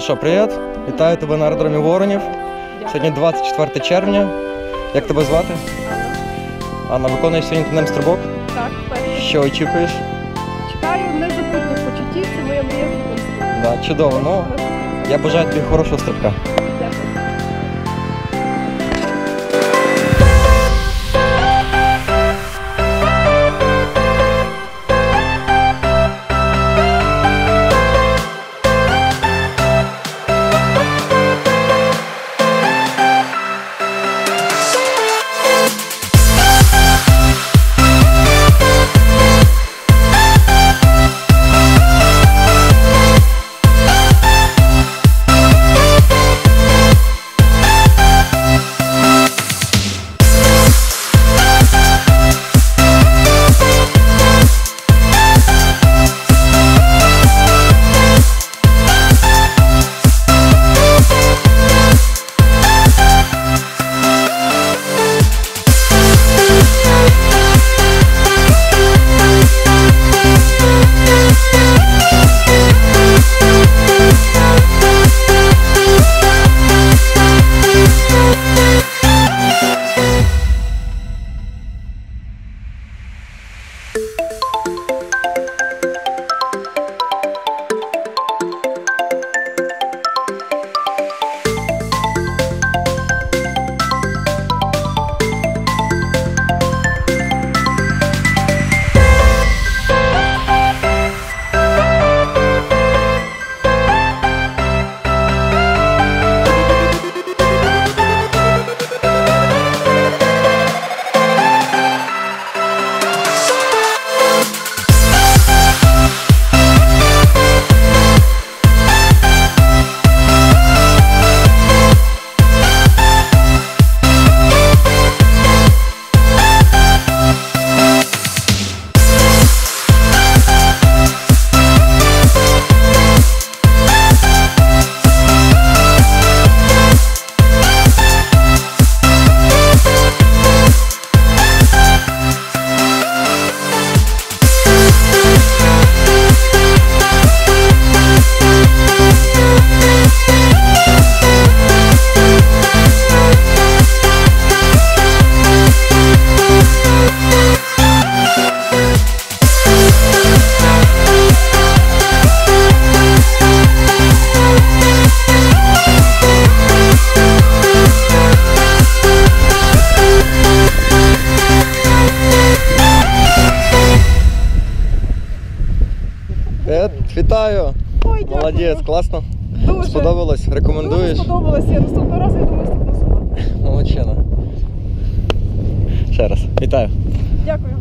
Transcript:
що, привіт. Вітаю тебе на аеродромі Воронів. Сьогодні 24 червня. Як тебе звати? Анна, виконуєш сьогодні тандем стрибок. Так, перше. Що очікуєш? Чекаю незабутніх почуттів, це моя мрія Да, чудово. Ну, я бажаю тобі хорошого стрибка. Дякую. Вітаю. Ой, дякую. Молодець, класно. Дуже. Сподобалось? Рекомендуєш? Дуже сподобалось. Я наступного разу я думаю стукну сама. Молодчина. Ще раз. Вітаю. Дякую.